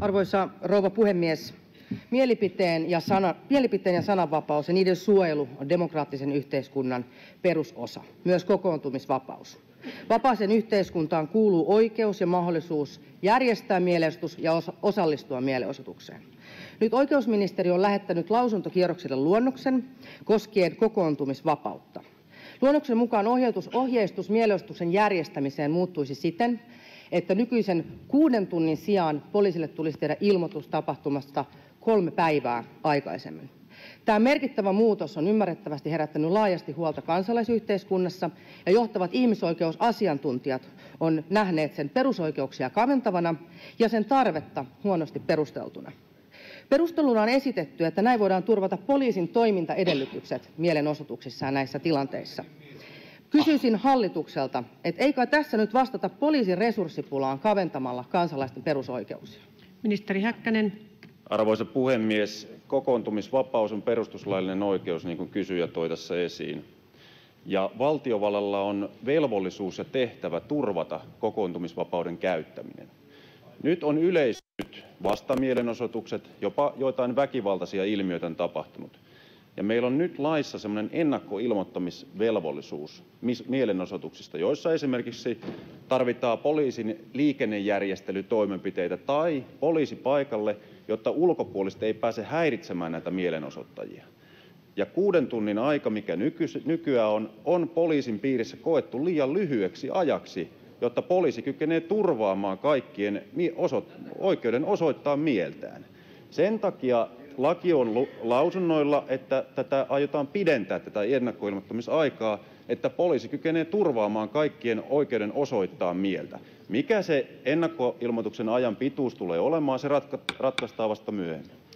Arvoisa rouva puhemies! Mielipiteen ja, mielipiteen ja sananvapaus ja niiden suojelu on demokraattisen yhteiskunnan perusosa, myös kokoontumisvapaus. Vapaaseen yhteiskuntaan kuuluu oikeus ja mahdollisuus järjestää mielenosoitus ja osallistua mielenosoitukseen. Nyt oikeusministeriö on lähettänyt lausuntokierrokselle luonnoksen koskien kokoontumisvapautta. Luonnoksen mukaan ohjeistus, ohjeistus mielenosoituksen järjestämiseen muuttuisi siten, että nykyisen kuuden tunnin sijaan poliisille tulisi tehdä ilmoitus tapahtumasta kolme päivää aikaisemmin. Tämä merkittävä muutos on ymmärrettävästi herättänyt laajasti huolta kansalaisyhteiskunnassa ja johtavat ihmisoikeusasiantuntijat on nähneet sen perusoikeuksia kaventavana ja sen tarvetta huonosti perusteltuna. Perusteluna on esitetty, että näin voidaan turvata poliisin toimintaedellytykset mielenosoituksissa ja näissä tilanteissa. Kysyisin hallitukselta, että eikö tässä nyt vastata poliisin resurssipulaan kaventamalla kansalaisten perusoikeuksia? Ministeri Häkkänen. Arvoisa puhemies! Kokoontumisvapaus on perustuslaillinen oikeus, niin kuin kysyjä toi tässä esiin. Ja valtiovallalla on velvollisuus ja tehtävä turvata kokoontumisvapauden käyttäminen. Nyt on yleistynyt vastamielenosoitukset, jopa joitain väkivaltaisia ilmiöitä on tapahtunut. Ja meillä on nyt laissa semmoinen ennakkoilmoittamisvelvollisuus mielenosoituksista, joissa esimerkiksi tarvitaan poliisin liikennejärjestelytoimenpiteitä tai poliisi paikalle, jotta ulkopuoliset ei pääse häiritsemään näitä mielenosoittajia. Ja kuuden tunnin aika, mikä nykyään on, on poliisin piirissä koettu liian lyhyeksi ajaksi, jotta poliisi kykenee turvaamaan kaikkien oikeuden osoittaa mieltään. Sen takia laki on lausunnoilla, että tätä aiotaan pidentää, tätä ennakkoilmoittamisaikaa, että poliisi kykenee turvaamaan kaikkien oikeuden osoittaa mieltä. Mikä se ennakkoilmoituksen ajan pituus tulee olemaan, se ratkaistaan vasta myöhemmin.